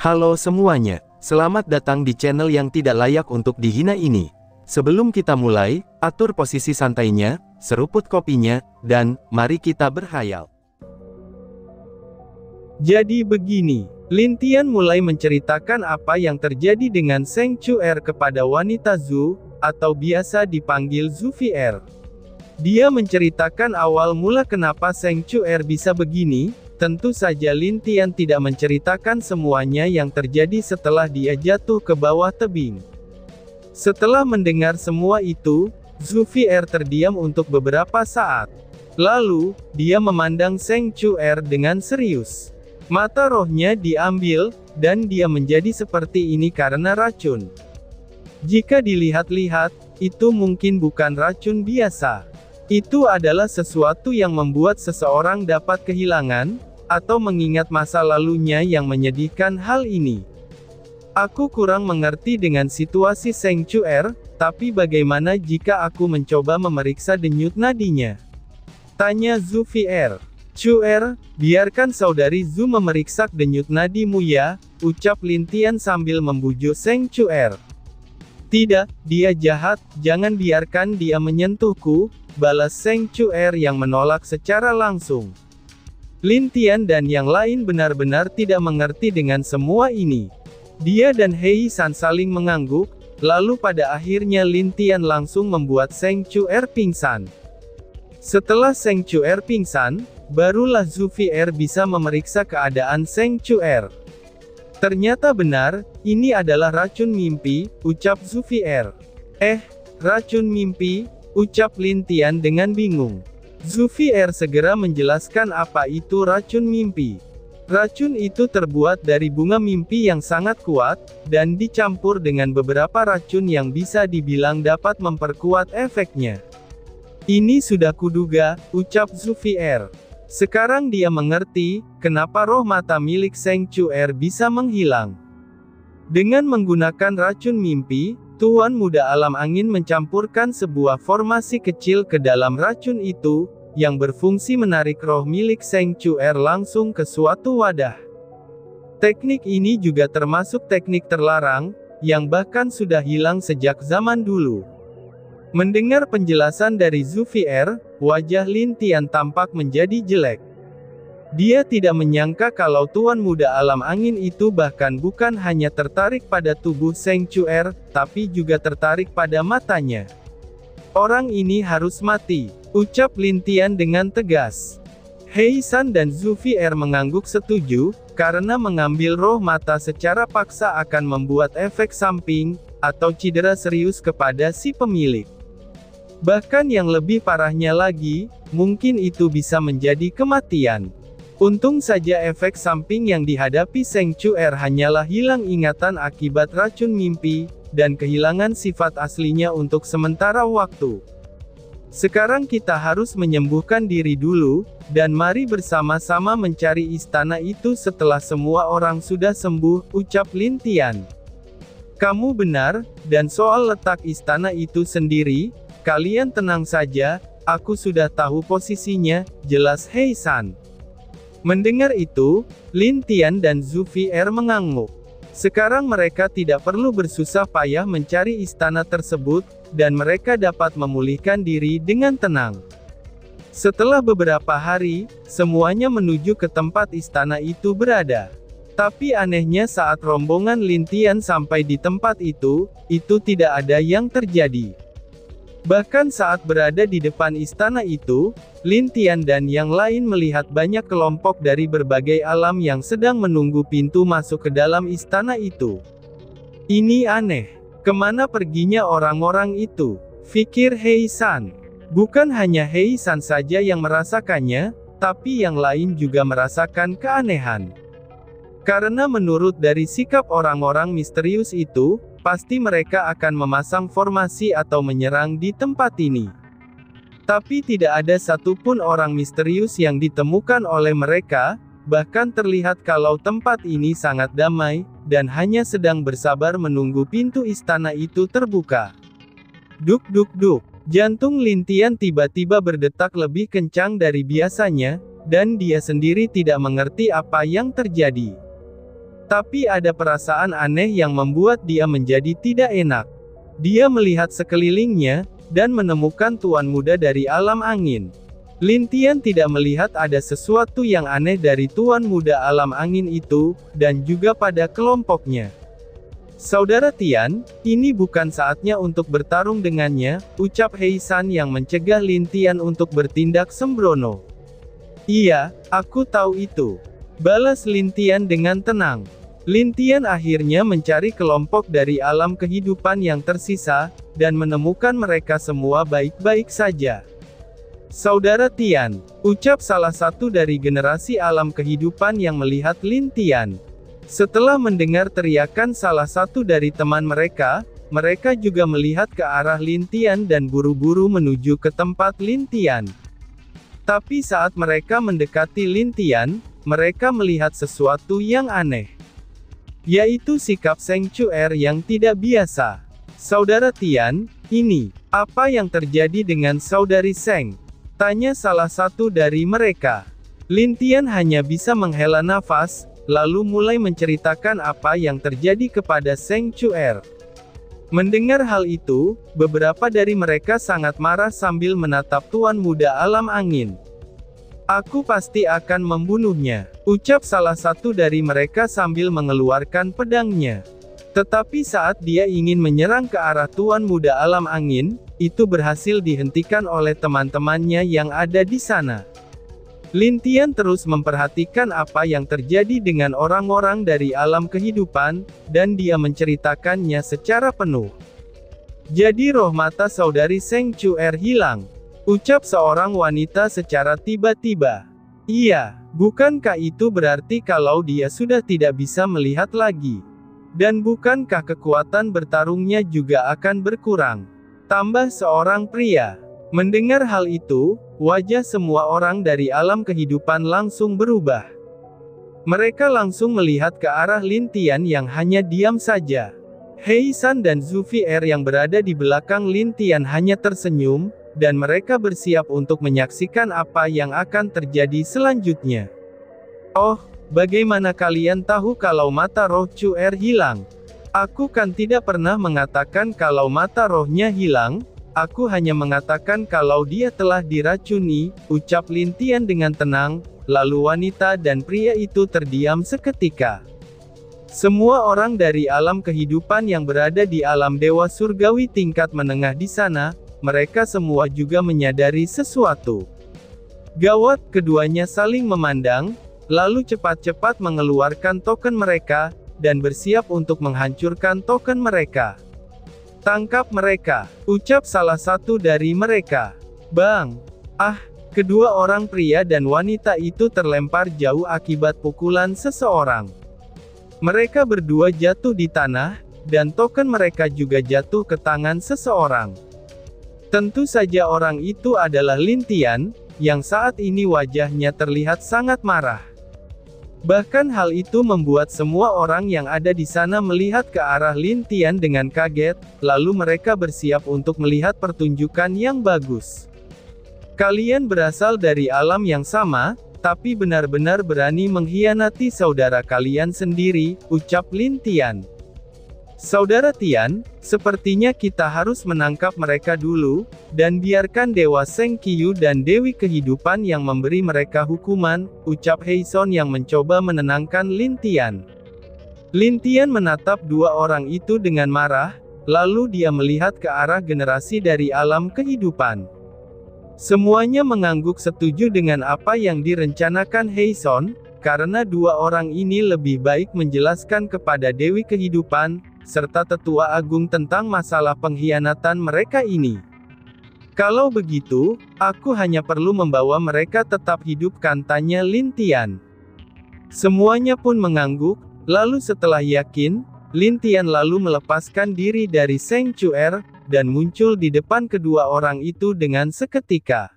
Halo semuanya, selamat datang di channel yang tidak layak untuk dihina ini. Sebelum kita mulai, atur posisi santainya, seruput kopinya, dan mari kita berhayal. Jadi begini, Lintian mulai menceritakan apa yang terjadi dengan Seng Chuer kepada wanita Zhu, atau biasa dipanggil Zufier. Dia menceritakan awal mula kenapa Seng Chuer bisa begini, tentu saja Lintian tidak menceritakan semuanya yang terjadi setelah dia jatuh ke bawah tebing. Setelah mendengar semua itu, Zufier terdiam untuk beberapa saat. Lalu, dia memandang Seng Chuer dengan serius. Mata rohnya diambil, dan dia menjadi seperti ini karena racun. Jika dilihat-lihat, itu mungkin bukan racun biasa. Itu adalah sesuatu yang membuat seseorang dapat kehilangan, atau mengingat masa lalunya yang menyedihkan hal ini. Aku kurang mengerti dengan situasi Seng Chuer, tapi bagaimana jika aku mencoba memeriksa denyut nadinya? Tanya Zufier. Chuer, biarkan saudari Zu memeriksa denyut nadimu ya, ucap Lintian sambil membujuk Seng Chuer. Tidak, dia jahat, jangan biarkan dia menyentuhku, balas Seng Chuer yang menolak secara langsung. Lintian dan yang lain benar-benar tidak mengerti dengan semua ini. Dia dan Hei San saling mengangguk, lalu pada akhirnya Lintian langsung membuat Seng Chuer pingsan. Setelah Seng Chuer pingsan, barulah Zufier bisa memeriksa keadaan Seng Chuer. Ternyata benar, ini adalah racun mimpi, ucap Zufier. Eh, racun mimpi, ucap Lintian dengan bingung. Zufier segera menjelaskan apa itu racun mimpi. Racun itu terbuat dari bunga mimpi yang sangat kuat, dan dicampur dengan beberapa racun yang bisa dibilang dapat memperkuat efeknya. Ini sudah kuduga, ucap Zufier. Sekarang dia mengerti, kenapa roh mata milik Seng Chuer bisa menghilang. Dengan menggunakan racun mimpi, Tuan Muda Alam Angin mencampurkan sebuah formasi kecil ke dalam racun itu, yang berfungsi menarik roh milik Seng Chuer langsung ke suatu wadah. Teknik ini juga termasuk teknik terlarang, yang bahkan sudah hilang sejak zaman dulu. Mendengar penjelasan dari Zufier, wajah Lin Tian tampak menjadi jelek. Dia tidak menyangka kalau Tuan Muda Alam Angin itu bahkan bukan hanya tertarik pada tubuh Seng Chuer, tapi juga tertarik pada matanya. Orang ini harus mati. Ucap Lintian dengan tegas. Hei San dan Zufier mengangguk setuju, karena mengambil roh mata secara paksa akan membuat efek samping, atau cedera serius kepada si pemilik. Bahkan yang lebih parahnya lagi, mungkin itu bisa menjadi kematian. Untung saja efek samping yang dihadapi Seng Chuer hanyalah hilang ingatan akibat racun mimpi, dan kehilangan sifat aslinya untuk sementara waktu. Sekarang kita harus menyembuhkan diri dulu, dan mari bersama-sama mencari istana itu setelah semua orang sudah sembuh, ucap Lintian. Kamu benar, dan soal letak istana itu sendiri, kalian tenang saja, aku sudah tahu posisinya, jelas Hei San. Mendengar itu, Lintian dan Zufi Er mengangguk. Sekarang mereka tidak perlu bersusah payah mencari istana tersebut, dan mereka dapat memulihkan diri dengan tenang. Setelah beberapa hari, semuanya menuju ke tempat istana itu berada. Tapi anehnya saat rombongan Lintian sampai di tempat itu, itu tidak ada yang terjadi. Bahkan saat berada di depan istana itu, Lin Tian dan yang lain melihat banyak kelompok dari berbagai alam yang sedang menunggu pintu masuk ke dalam istana itu. Ini aneh. Ke mana perginya orang-orang itu? Fikir Hei San. Bukan hanya Hei San saja yang merasakannya, tapi yang lain juga merasakan keanehan. Karena menurut dari sikap orang-orang misterius itu, pasti mereka akan memasang formasi atau menyerang di tempat ini. Tapi tidak ada satupun orang misterius yang ditemukan oleh mereka, bahkan terlihat kalau tempat ini sangat damai, dan hanya sedang bersabar menunggu pintu istana itu terbuka. Duk duk duk, jantung Lintian tiba-tiba berdetak lebih kencang dari biasanya, dan dia sendiri tidak mengerti apa yang terjadi. Tapi ada perasaan aneh yang membuat dia menjadi tidak enak. Dia melihat sekelilingnya, dan menemukan tuan muda dari alam angin. Lintian tidak melihat ada sesuatu yang aneh dari tuan muda alam angin itu, dan juga pada kelompoknya. Saudara Tian, ini bukan saatnya untuk bertarung dengannya, ucap Heisan yang mencegah Lintian untuk bertindak sembrono. Iya, aku tahu itu. Balas Lintian dengan tenang. Lintian akhirnya mencari kelompok dari alam kehidupan yang tersisa, dan menemukan mereka semua baik-baik saja. Saudara Tian, ucap salah satu dari generasi alam kehidupan yang melihat Lin Tian. Setelah mendengar teriakan salah satu dari teman mereka, mereka juga melihat ke arah Lin Tian dan buru-buru menuju ke tempat Lin Tian. Tapi saat mereka mendekati Lin Tian, mereka melihat sesuatu yang aneh. Yaitu sikap Seng Chuer yang tidak biasa. Saudara Tian, ini, apa yang terjadi dengan saudari Seng? Tanya salah satu dari mereka. Lintian hanya bisa menghela nafas, lalu mulai menceritakan apa yang terjadi kepada Seng Chuer. Mendengar hal itu, beberapa dari mereka sangat marah sambil menatap tuan muda alam angin. Aku pasti akan membunuhnya, ucap salah satu dari mereka sambil mengeluarkan pedangnya. Tetapi saat dia ingin menyerang ke arah Tuan Muda Alam Angin, itu berhasil dihentikan oleh teman-temannya yang ada di sana. Lintian terus memperhatikan apa yang terjadi dengan orang-orang dari alam kehidupan, dan dia menceritakannya secara penuh. Jadi roh mata saudari Seng Chuer hilang. Ucap seorang wanita secara tiba-tiba. Iya, bukankah itu berarti kalau dia sudah tidak bisa melihat lagi? Dan bukankah kekuatan bertarungnya juga akan berkurang? Tambah seorang pria. Mendengar hal itu, wajah semua orang dari alam kehidupan langsung berubah. Mereka langsung melihat ke arah Lintian yang hanya diam saja. Heisan dan Zufier yang berada di belakang Lintian hanya tersenyum, dan mereka bersiap untuk menyaksikan apa yang akan terjadi selanjutnya. Oh, Bagaimana kalian tahu kalau mata roh Cuer hilang? Aku kan tidak pernah mengatakan kalau mata rohnya hilang, aku hanya mengatakan kalau dia telah diracuni, ucap Lintian dengan tenang, lalu wanita dan pria itu terdiam seketika. Semua orang dari alam kehidupan yang berada di alam dewa surgawi tingkat menengah di sana, mereka semua juga menyadari sesuatu. Gawat, keduanya saling memandang, lalu cepat-cepat mengeluarkan token mereka, dan bersiap untuk menghancurkan token mereka. Tangkap mereka, ucap salah satu dari mereka. Bang! Ah, kedua orang pria dan wanita itu terlempar jauh akibat pukulan seseorang. Mereka berdua jatuh di tanah, dan token mereka juga jatuh ke tangan seseorang. Tentu saja orang itu adalah Lintian, yang saat ini wajahnya terlihat sangat marah. Bahkan hal itu membuat semua orang yang ada di sana melihat ke arah Lin Tian dengan kaget, lalu mereka bersiap untuk melihat pertunjukan yang bagus. Kalian berasal dari alam yang sama, tapi benar-benar berani mengkhianati saudara kalian sendiri, ucap Lin Tian. Saudara Tian, sepertinya kita harus menangkap mereka dulu, dan biarkan Dewa Seng Qiu dan Dewi Kehidupan yang memberi mereka hukuman, ucap Heison yang mencoba menenangkan Lin Tian. Lin Tian menatap dua orang itu dengan marah, lalu dia melihat ke arah generasi dari alam kehidupan. Semuanya mengangguk setuju dengan apa yang direncanakan Heison, karena dua orang ini lebih baik menjelaskan kepada Dewi Kehidupan, serta tetua agung tentang masalah pengkhianatan mereka ini. Kalau begitu, aku hanya perlu membawa mereka tetap hidup tanya Lintian. Semuanya pun mengangguk, lalu setelah yakin, Lintian lalu melepaskan diri dari Seng Chuer, dan muncul di depan kedua orang itu dengan seketika.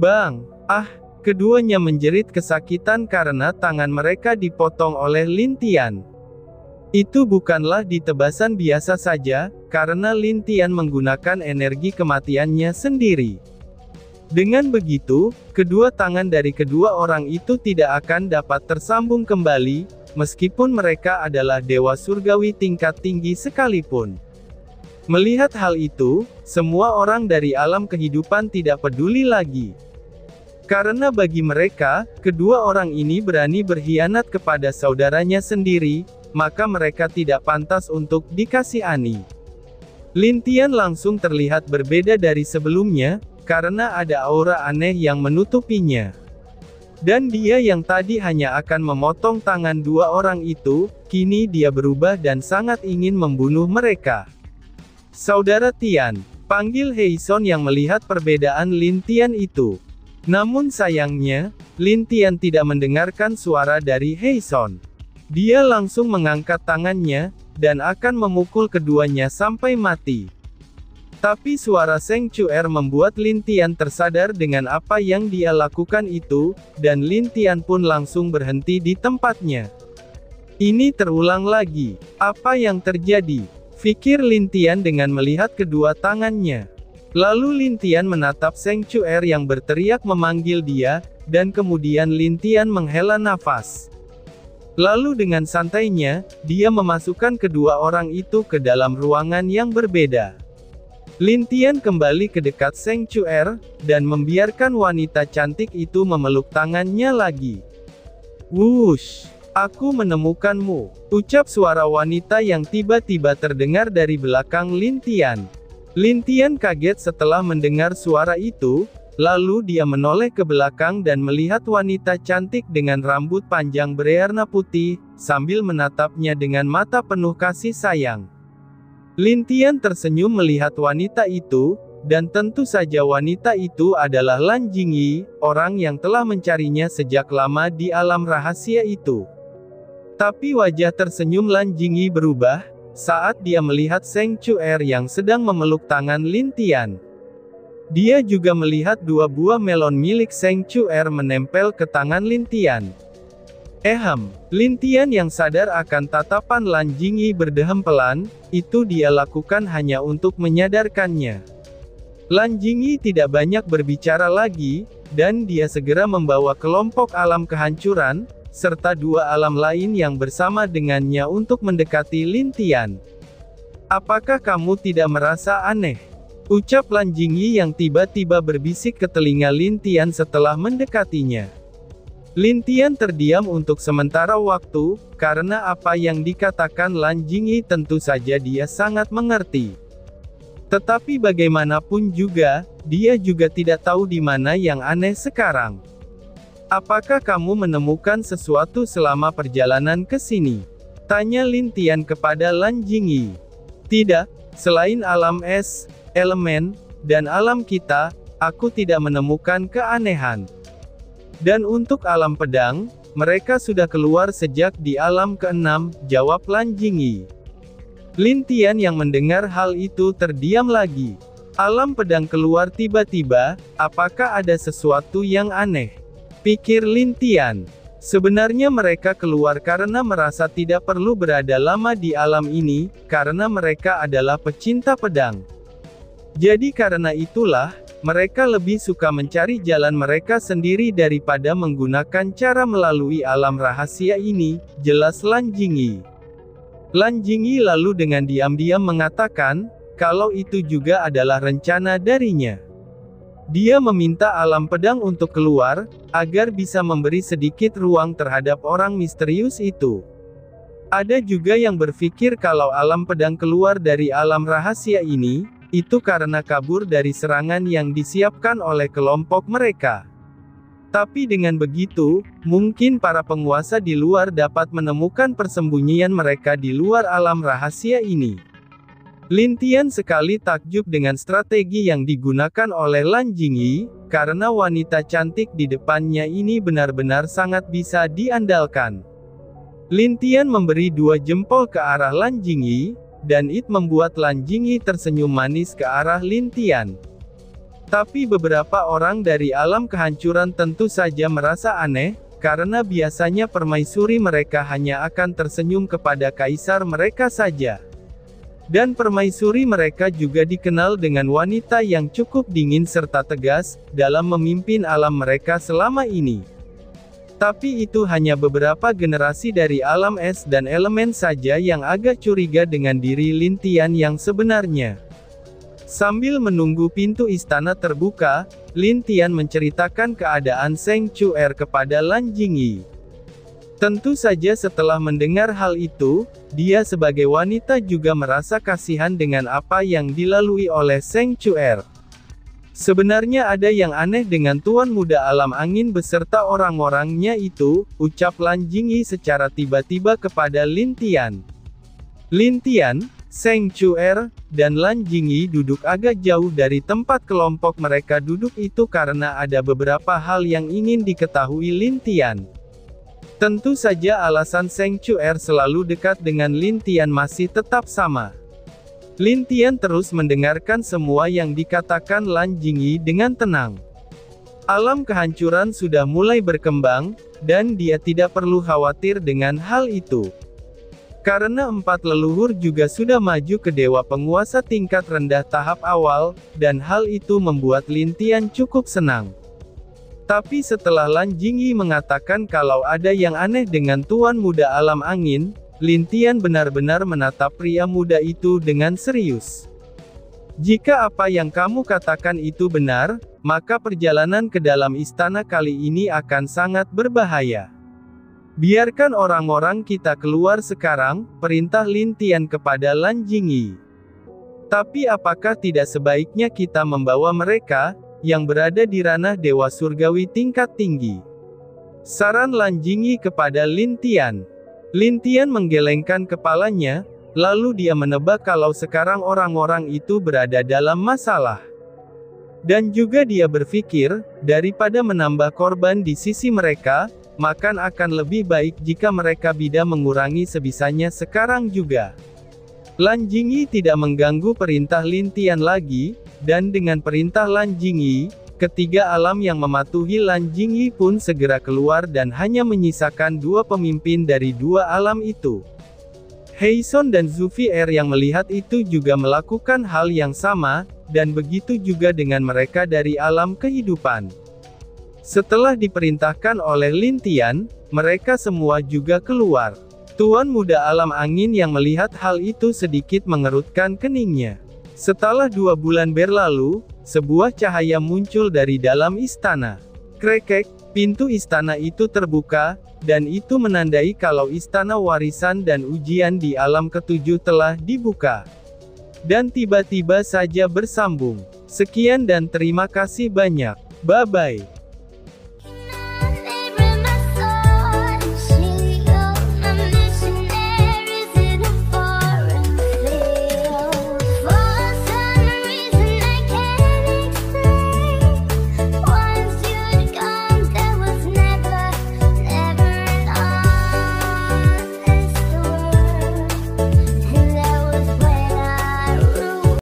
Bang! Ah! Keduanya menjerit kesakitan karena tangan mereka dipotong oleh Lintian. Itu bukanlah ditebasan biasa saja, karena Lintian menggunakan energi kematiannya sendiri. Dengan begitu, kedua tangan dari kedua orang itu tidak akan dapat tersambung kembali, meskipun mereka adalah dewa surgawi tingkat tinggi sekalipun. Melihat hal itu, semua orang dari alam kehidupan tidak peduli lagi. Karena bagi mereka, kedua orang ini berani berkhianat kepada saudaranya sendiri, maka mereka tidak pantas untuk dikasihani. Lintian langsung terlihat berbeda dari sebelumnya, karena ada aura aneh yang menutupinya. Dan dia yang tadi hanya akan memotong tangan dua orang itu, kini dia berubah dan sangat ingin membunuh mereka. Saudara Tian, panggil Heison yang melihat perbedaan Lin Tian itu. Namun sayangnya, Lin Tian tidak mendengarkan suara dari Heison. Dia langsung mengangkat tangannya, dan akan memukul keduanya sampai mati. Tapi suara Seng Chuer membuat Lin Tian tersadar dengan apa yang dia lakukan itu, dan Lin Tian pun langsung berhenti di tempatnya. Ini terulang lagi. Apa yang terjadi? Fikir Lin Tian dengan melihat kedua tangannya. Lalu Lin Tian menatap Seng Chuer yang berteriak memanggil dia, dan kemudian Lin Tian menghela nafas. Lalu dengan santainya, dia memasukkan kedua orang itu ke dalam ruangan yang berbeda. Lintian kembali ke dekat Seng Chuer, dan membiarkan wanita cantik itu memeluk tangannya lagi. Wush! Aku menemukanmu, ucap suara wanita yang tiba-tiba terdengar dari belakang Lintian. Lintian kaget setelah mendengar suara itu, lalu dia menoleh ke belakang dan melihat wanita cantik dengan rambut panjang berwarna putih, sambil menatapnya dengan mata penuh kasih sayang. Lintian tersenyum melihat wanita itu, dan tentu saja wanita itu adalah Lan Jingyi, orang yang telah mencarinya sejak lama di alam rahasia itu. Tapi wajah tersenyum Lan Jingyi berubah, saat dia melihat Seng Chuer yang sedang memeluk tangan Lintian. Dia juga melihat dua buah melon milik Seng Chuer menempel ke tangan Lintian. Ehem, Lintian yang sadar akan tatapan Lan Jingyi berdehem pelan, itu dia lakukan hanya untuk menyadarkannya. Lan Jingyi tidak banyak berbicara lagi, dan dia segera membawa kelompok alam kehancuran, serta dua alam lain yang bersama dengannya untuk mendekati Lintian. Apakah kamu tidak merasa aneh? Ucap Lan Jingyi yang tiba-tiba berbisik ke telinga Lintian setelah mendekatinya. Lintian terdiam untuk sementara waktu, karena apa yang dikatakan Lan Jingyi tentu saja dia sangat mengerti. Tetapi bagaimanapun juga, dia juga tidak tahu di mana yang aneh sekarang. Apakah kamu menemukan sesuatu selama perjalanan ke sini? Tanya Lintian kepada Lan Jingyi. Tidak, selain alam es, elemen, dan alam kita, aku tidak menemukan keanehan. Dan untuk alam pedang, mereka sudah keluar sejak di alam keenam, jawab Lan Jingyi. Lin Tian yang mendengar hal itu terdiam lagi. Alam pedang keluar tiba-tiba, apakah ada sesuatu yang aneh? Pikir Lin Tian. Sebenarnya mereka keluar karena merasa tidak perlu berada lama di alam ini, karena mereka adalah pecinta pedang. Jadi karena itulah, mereka lebih suka mencari jalan mereka sendiri daripada menggunakan cara melalui alam rahasia ini, jelas Lan Jingyi. Lan Jingyi lalu dengan diam-diam mengatakan, kalau itu juga adalah rencana darinya. Dia meminta alam pedang untuk keluar, agar bisa memberi sedikit ruang terhadap orang misterius itu. Ada juga yang berpikir kalau alam pedang keluar dari alam rahasia ini, itu karena kabur dari serangan yang disiapkan oleh kelompok mereka. Tapi dengan begitu, mungkin para penguasa di luar dapat menemukan persembunyian mereka di luar alam rahasia ini. Lintian sekali takjub dengan strategi yang digunakan oleh Lan Jingyi, karena wanita cantik di depannya ini benar-benar sangat bisa diandalkan. Lintian memberi dua jempol ke arah Lan Jingyi, dan it membuat Lan Jingyi tersenyum manis ke arah Lin Tian. Tapi beberapa orang dari alam kehancuran tentu saja merasa aneh, karena biasanya permaisuri mereka hanya akan tersenyum kepada kaisar mereka saja. Dan permaisuri mereka juga dikenal dengan wanita yang cukup dingin serta tegas, dalam memimpin alam mereka selama ini. Tapi itu hanya beberapa generasi dari alam es dan elemen saja yang agak curiga dengan diri Lintian yang sebenarnya. Sambil menunggu pintu istana terbuka, Lintian menceritakan keadaan Seng Chuer kepada Lan Jingyi. Tentu saja setelah mendengar hal itu, dia sebagai wanita juga merasa kasihan dengan apa yang dilalui oleh Seng Chuer. Sebenarnya ada yang aneh dengan Tuan Muda Alam Angin beserta orang-orangnya itu, ucap Lan Jingyi secara tiba-tiba kepada Lin Tian. Lin Tian, Seng Chuer, dan Lan Jingyi duduk agak jauh dari tempat kelompok mereka duduk itu karena ada beberapa hal yang ingin diketahui Lin Tian. Tentu saja alasan Seng Chuer selalu dekat dengan Lin Tian masih tetap sama. Lin Tian terus mendengarkan semua yang dikatakan Lan Jingyi dengan tenang. Alam kehancuran sudah mulai berkembang, dan dia tidak perlu khawatir dengan hal itu. Karena empat leluhur juga sudah maju ke dewa penguasa tingkat rendah tahap awal, dan hal itu membuat Lin Tian cukup senang. Tapi setelah Lan Jingyi mengatakan kalau ada yang aneh dengan Tuan Muda Alam Angin, Lintian benar-benar menatap pria muda itu dengan serius. Jika apa yang kamu katakan itu benar, maka perjalanan ke dalam istana kali ini akan sangat berbahaya. Biarkan orang-orang kita keluar sekarang, perintah Lintian kepada Lan Jingyi. Tapi apakah tidak sebaiknya kita membawa mereka, yang berada di ranah Dewa Surgawi tingkat tinggi? Saran Lan Jingyi kepada Lintian. Lintian menggelengkan kepalanya, lalu dia menebak kalau sekarang orang-orang itu berada dalam masalah. Dan juga dia berpikir, daripada menambah korban di sisi mereka, makan akan lebih baik jika mereka bisa mengurangi sebisanya sekarang juga. Lan Jingyi tidak mengganggu perintah Lintian lagi, dan dengan perintah Lan Jingyi, Ketiga alam yang mematuhi Lan Jingyi pun segera keluar dan hanya menyisakan dua pemimpin dari dua alam itu. Heison dan Zufier yang melihat itu juga melakukan hal yang sama, dan begitu juga dengan mereka dari alam kehidupan. Setelah diperintahkan oleh Lintian, mereka semua juga keluar. Tuan muda alam angin yang melihat hal itu sedikit mengerutkan keningnya. Setelah dua bulan berlalu, sebuah cahaya muncul dari dalam istana. Krekek, pintu istana itu terbuka, dan itu menandai kalau istana warisan dan ujian di alam ketujuh telah dibuka. Dan tiba-tiba saja bersambung. Sekian dan terima kasih banyak. Bye-bye.